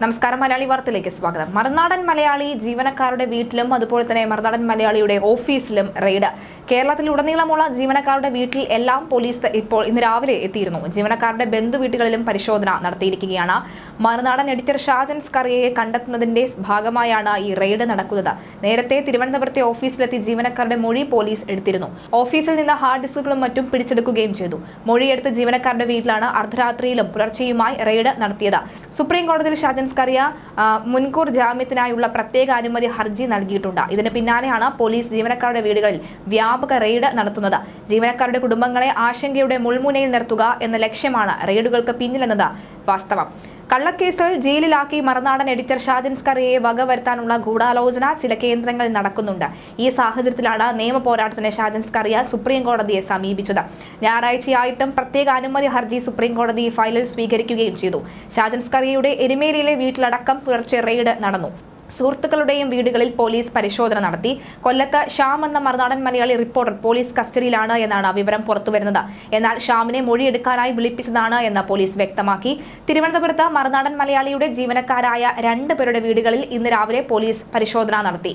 നമസ്കാരം മലയാളി വാർത്തയിലേക്ക് സ്വാഗതം. മറുനാടൻ മലയാളി ജീവനക്കാരുടെ വീട്ടിലും അതുപോലെ തന്നെ മറുനാടൻ മലയാളിയുടെ ഓഫീസിലും റെയ്ഡ്. കേരളത്തിലുടനീളമുള്ള ജീവനക്കാരുടെ വീട്ടിൽ എല്ലാം പോലീസ് ഇപ്പോൾ ഇന്ന് രാവിലെ എത്തിയിരുന്നു. ജീവനക്കാരുടെ ബന്ധു വീട്ടുകളിലും പരിശോധന നടത്തിയിരിക്കുകയാണ്. മറുനാടൻ എഡിറ്റർ ഷാജൻ സ്കറിയയെ കണ്ടെത്തുന്നതിന്റെ ഭാഗമായാണ് ഈ റെയ്ഡ് നടക്കുന്നത്. നേരത്തെ തിരുവനന്തപുരത്തെ ഓഫീസിലെത്തി ജീവനക്കാരുടെ മൊഴി പോലീസ് എടുത്തിരുന്നു. ഓഫീസിൽ നിന്ന് ഹാർഡ് ഡിസ്കുകളും മറ്റും പിടിച്ചെടുക്കുകയും ചെയ്തു. മൊഴിയെടുത്ത് ജീവനക്കാരുടെ വീട്ടിലാണ് അർദ്ധരാത്രിയിലും പുലർച്ചെയുമായി റെയ്ഡ് നടത്തിയത്. സുപ്രീം കോടതിയിൽ ഷാജൻ സ്കറിയ മുൻകൂർ ജാമ്യത്തിനായുള്ള പ്രത്യേക അനുമതി ഹർജി നൽകിയിട്ടുണ്ട്. ഇതിന് പിന്നാലെയാണ് പോലീസ് ജീവനക്കാരുടെ വീടുകളിൽ റെയ്ഡ് നടത്തുന്നത്. ജീവനക്കാരുടെ കുടുംബങ്ങളെ ആശങ്കയുടെ മുൾമുനയിൽ നിർത്തുക എന്ന ലക്ഷ്യമാണ് റെയ്ഡുകൾക്ക് പിന്നിലെന്നത് വാസ്തവം. കള്ളക്കേസിൽ ജയിലിലാക്കി മറുനാടൻ എഡിറ്റർ ഷാജൻ സ്കറിയയെ വകവരുത്താനുള്ള ഗൂഢാലോചന ചില കേന്ദ്രങ്ങളിൽ നടക്കുന്നുണ്ട്. ഈ സാഹചര്യത്തിലാണ് നിയമ പോരാട്ടത്തിന് ഷാജൻ സ്കറിയ സുപ്രീം കോടതിയെ സമീപിച്ചത്. ഞായറാഴ്ചയായിട്ടും പ്രത്യേക അനുമതി ഹർജി സുപ്രീം കോടതി ഫയലിൽ സ്വീകരിക്കുകയും ചെയ്തു. ഷാജൻ സ്കറിയയുടെ എരുമേലിയിലെ വീട്ടിലടക്കം പുലർച്ചെ റെയ്ഡ് നടന്നു. സുഹൃത്തുക്കളുടെയും വീടുകളിൽ പോലീസ് പരിശോധന നടത്തി. കൊല്ലത്ത് ഷ്യാം എന്ന മറുനാടൻ മലയാളി റിപ്പോർട്ടർ പോലീസ് കസ്റ്റഡിയിലാണ് എന്നാണ് വിവരം പുറത്തുവരുന്നത്. എന്നാൽ ഷ്യാമിനെ മൊഴിയെടുക്കാനായി വിളിപ്പിച്ചതാണ് എന്ന് പോലീസ് വ്യക്തമാക്കി. തിരുവനന്തപുരത്ത് മറുനാടൻ മലയാളിയുടെ ജീവനക്കാരായ രണ്ട് പേരുടെ വീടുകളിൽ ഇന്ന് രാവിലെ പോലീസ് പരിശോധന നടത്തി.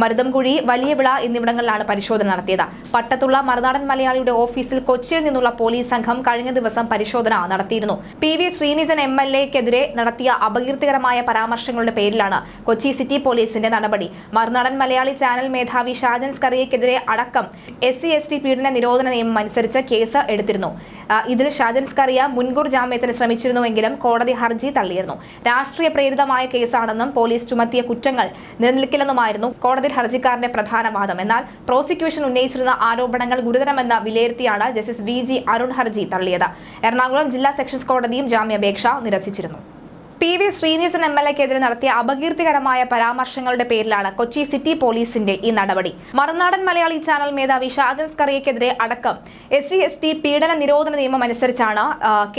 മരുതംകുഴി വലിയവിള എന്നിവിടങ്ങളിലാണ് പരിശോധന നടത്തിയത്. പട്ടത്തുള്ള മറുനാടൻ മലയാളിയുടെ ഓഫീസിൽ കൊച്ചിയിൽ നിന്നുള്ള പോലീസ് സംഘം കഴിഞ്ഞ ദിവസം പരിശോധന നടത്തിയിരുന്നു. P V Sreenijan M L എക്കെതിരെ നടത്തിയ അപകീർത്തികരമായ പരാമർശങ്ങളുടെ പേരിലാണ് കൊച്ചി സിറ്റി പോലീസിന്റെ നടപടി. മറുനാടൻ മലയാളി ചാനൽ മേധാവി ഷാജൻ സ്കറിയക്കെതിരെ അടക്കം എസ് സി എസ് ടി പീഡന നിരോധന നിയമം അനുസരിച്ച് കേസ് എടുത്തിരുന്നു. ഇതിൽ ഷാജൻ സ്കറിയ മുൻകൂർ ജാമ്യത്തിന് ശ്രമിച്ചിരുന്നുവെങ്കിലും കോടതി ഹർജി തള്ളിയിരുന്നു. രാഷ്ട്രീയ പ്രേരിതമായ കേസാണെന്നും പോലീസ് ചുമത്തിയ കുറ്റങ്ങൾ നിലനിൽക്കില്ലെന്നുമായിരുന്നു കോടതിയിൽ ഹർജിക്കാരന്റെ പ്രധാന വാദം. എന്നാൽ പ്രോസിക്യൂഷൻ ഉന്നയിച്ചിരുന്ന ആരോപണങ്ങൾ ഗുരുതരമെന്ന് വിലയിരുത്തിയാണ് ജസ്റ്റിസ് വി ജി അരുൺ ഹർജി തള്ളിയത്. എറണാകുളം ജില്ലാ സെഷൻസ് കോടതിയും ജാമ്യാപേക്ഷ നിരസിച്ചിരുന്നു. P V Sreenivasan M L എക്കെതിരെ നടത്തിയ അപകീർത്തികരമായ പരാമർശങ്ങളുടെ പേരിലാണ് കൊച്ചി സിറ്റി പോലീസിന്റെ ഈ നടപടി. മറുനാടൻ മലയാളി ചാനൽ മേധാവി ഷാജൻ സ്കറിയക്കെതിരെ അടക്കം എസ് സി എസ് ടി പീഡന നിരോധന നിയമം അനുസരിച്ചാണ്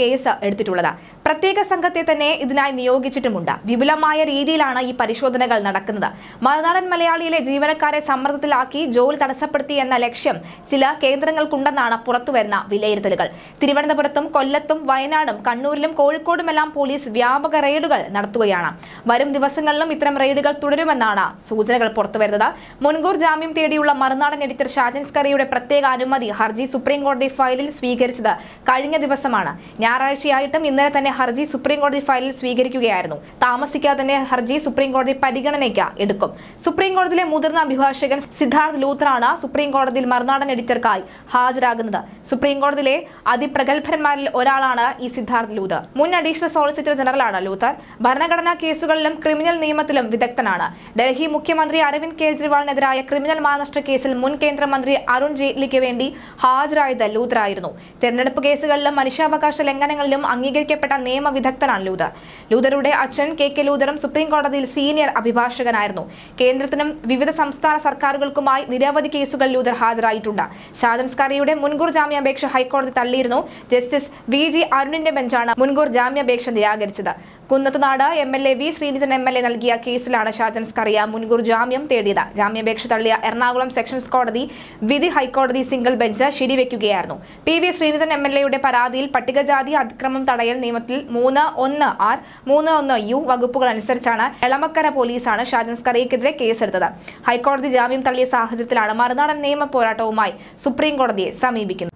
കേസ് എടുത്തിട്ടുള്ളത്. പ്രത്യേക സംഘത്തെ തന്നെ ഇതിനായി നിയോഗിച്ചിട്ടുമുണ്ട്. വിപുലമായ രീതിയിലാണ് ഈ പരിശോധനകൾ നടക്കുന്നത്. മലനാടൻ മലയാളിയിലെ ജീവനക്കാരെ സമ്മർദ്ദത്തിലാക്കി ജോലി തടസ്സപ്പെടുത്തി എന്ന ലക്ഷ്യം ചില കേന്ദ്രങ്ങൾക്കുണ്ടെന്നാണ് പുറത്തുവരുന്ന വിലയിരുത്തലുകൾ. തിരുവനന്തപുരത്തും കൊല്ലത്തും വയനാടും കണ്ണൂരിലും കോഴിക്കോടുമെല്ലാം പോലീസ് വ്യാപക റെയ്ഡുകൾ നടത്തുകയാണ്. വരും ദിവസങ്ങളിലും ഇത്തരം റെയ്ഡുകൾ തുടരുമെന്നാണ് സൂചനകൾ പുറത്തുവരുന്നത്. മുൻകൂർ ജാമ്യം തേടിയുള്ള മറുനാടൻ എഡിറ്റർ ഷാജൻ സ്കറിയുടെ പ്രത്യേക അനുമതി ഹർജി സുപ്രീം കോടതി ഫയലിൽ സ്വീകരിച്ചത് കഴിഞ്ഞ ദിവസമാണ്. ഞായറാഴ്ചയായിട്ടും ഇന്നലെ തന്നെ ഹർജി സുപ്രീം കോടതി ഫയലിൽ സ്വീകരിക്കുകയായിരുന്നു. താമസിക്കാതെ തന്നെ ഹർജി സുപ്രീം കോടതി പരിഗണനയ്ക്ക് എടുക്കും. സുപ്രീം കോടതിയിലെ മുതിർന്ന അഭിഭാഷകൻ സിദ്ധാർത്ഥ് ലൂത്രാണ് സുപ്രീം കോടതിയിൽ മറുനാടൻ എഡിറ്റർക്കായി ഹാജരാകുന്നത്. സുപ്രീം കോടതിയിലെ അതിപ്രഗത്ഭന്മാരിൽ ഒരാളാണ് ഈ സിദ്ധാർത്ഥ് ലൂതർ മുൻ അഡീഷണൽ സോളിസിറ്റർ ജനറലാണ് ലൂത്തർ ഭരണഘടനാ കേസുകളിലും ക്രിമിനൽ നിയമത്തിലും വിദഗ്ധനാണ്. ഡൽഹി മുഖ്യമന്ത്രി അരവിന്ദ് കെജ്രിവാളിനെതിരായ ക്രിമിനൽ മാനനഷ്ട കേസിൽ മുൻ കേന്ദ്രമന്ത്രി അരുൺ ജെയ്റ്റ്ലിക്ക് വേണ്ടി ഹാജരായത് ലൂത്തറായിരുന്നു തെരഞ്ഞെടുപ്പ് കേസുകളിലും മനുഷ്യാവകാശ ലംഘനങ്ങളിലും അംഗീകരിക്കപ്പെട്ട നിയമ വിദഗ്ധനാണ് ലൂതർ. ലൂതറുടെ അച്ഛൻ കെ കെ ലൂതറും സുപ്രീം കോടതിയിൽ സീനിയർ അഭിഭാഷകനായിരുന്നു. കേന്ദ്രത്തിനും വിവിധ സംസ്ഥാന സർക്കാരുകൾക്കുമായി നിരവധി കേസുകൾ ലൂതർ ഹാജരായിട്ടുണ്ട്. ഷാജൻ മുൻകൂർ ജാമ്യാപേക്ഷ ഹൈക്കോടതി തള്ളിയിരുന്നു. ജസ്റ്റിസ് വി ജി അരുണിന്റെ ബെഞ്ചാണ് മുൻകൂർ ജാമ്യാപേക്ഷ നിരാകരിച്ചത്. Kunnathunad M L A V Sreenijan M L A നൽകിയ കേസിലാണ് ഷാജൻ സ്കറിയ മുൻകൂർ ജാമ്യം തേടിയത്. ജാമ്യാപേക്ഷ തള്ളിയ എറണാകുളം സെഷൻസ് കോടതി വിധി ഹൈക്കോടതി single bench ശരിവെക്കുകയായിരുന്നു. P V Sreenijan M L എയുടെ പരാതിയിൽ പട്ടികജാതി അതിക്രമം തടയൽ നിയമത്തിൽ മൂന്ന് ഒന്ന് ആർ മൂന്ന് ഒന്ന് യു വകുപ്പുകൾ അനുസരിച്ചാണ് എളമക്കര പോലീസാണ് ഷാജൻ സ്കറിയക്കെതിരെ കേസെടുത്തത്. ഹൈക്കോടതി ജാമ്യം തള്ളിയ സാഹചര്യത്തിലാണ് മറുനാടൻ നിയമ പോരാട്ടവുമായി സുപ്രീം കോടതിയെ സമീപിക്കുന്നത്.